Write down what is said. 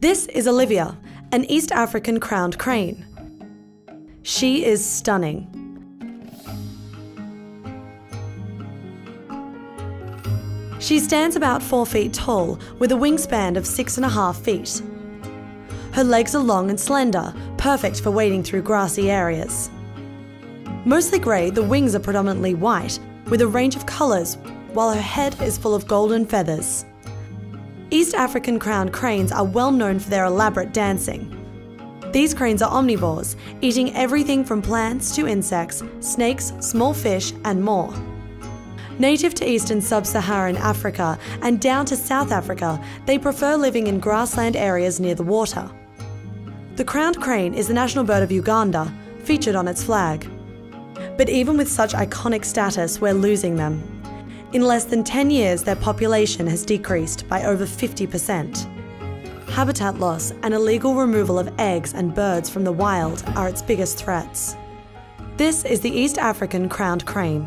This is Olivia, an East African crowned crane. She is stunning. She stands about 4 feet tall with a wingspan of 6.5 feet. Her legs are long and slender, perfect for wading through grassy areas. Mostly grey, the wings are predominantly white, with a range of colours, while her head is full of golden feathers. East African crowned cranes are well known for their elaborate dancing. These cranes are omnivores, eating everything from plants to insects, snakes, small fish, and more. Native to eastern sub Saharan Africa and down to South Africa, they prefer living in grassland areas near the water. The crowned crane is the national bird of Uganda, featured on its flag. But even with such iconic status, we're losing them. In less than 10 years, their population has decreased by over 50%. Habitat loss and illegal removal of eggs and birds from the wild are its biggest threats. This is the East African crowned crane.